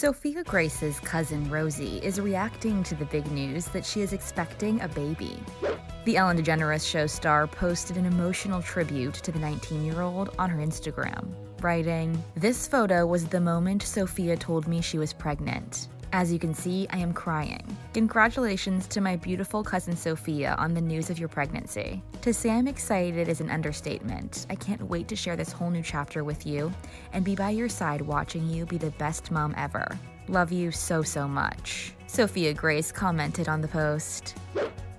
Sophia Grace's cousin Rosie is reacting to the big news that she is expecting a baby. The Ellen DeGeneres show star posted an emotional tribute to the 19 year old on her Instagram, writing, This photo was the moment Sophia told me she was pregnant. As you can see, I am crying. Congratulations to my beautiful cousin Sophia on the news of your pregnancy. To say I'm excited is an understatement. I can't wait to share this whole new chapter with you and be by your side watching you be the best mom ever. Love you so, so much. Sophia Grace commented on the post.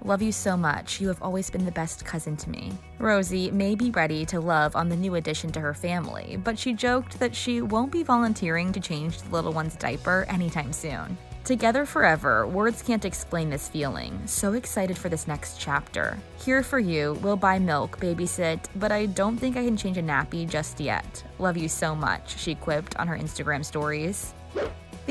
Love you so much. You have always been the best cousin to me. Rosie may be ready to love on the new addition to her family, but she joked that she won't be volunteering to change the little one's diaper anytime soon. Together forever, words can't explain this feeling. So excited for this next chapter. Here for you, we'll buy milk, babysit, but I don't think I can change a nappy just yet. Love you so much, she quipped on her Instagram stories.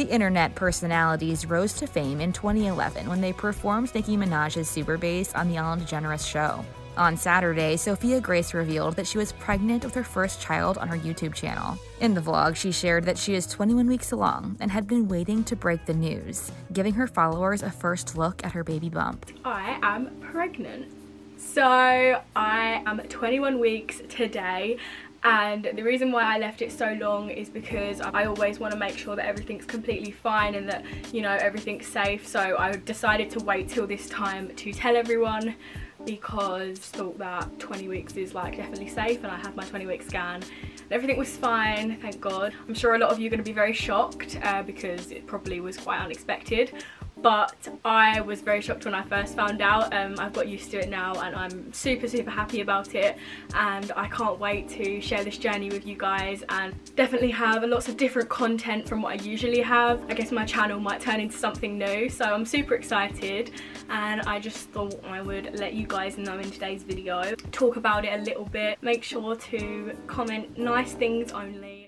The internet personalities rose to fame in 2011 when they performed Nicki Minaj's Super Bass on The Ellen DeGeneres Show. On Saturday, Sophia Grace revealed that she was pregnant with her first child on her YouTube channel. In the vlog, she shared that she is 21 weeks along and had been waiting to break the news, giving her followers a first look at her baby bump. I am pregnant. So I am 21 weeks today and the reason why I left it so long is because I always want to make sure that everything's completely fine and that you know everything's safe. So I decided to wait till this time to tell everyone because thought that 20 weeks is like definitely safe and I had my 20 week scan and everything was fine thank god. I'm sure a lot of you are going to be very shocked uh, because it probably was quite unexpected but I was very shocked when I first found out. Um, I've got used to it now and I'm super super happy about it and I can't wait to share this journey with you guys and definitely have lots of different content from what I usually have. I guess my channel might turn into something new so I'm super excited and I just thought I would let you guys know in today's video. Talk about it a little bit, make sure to comment nice things only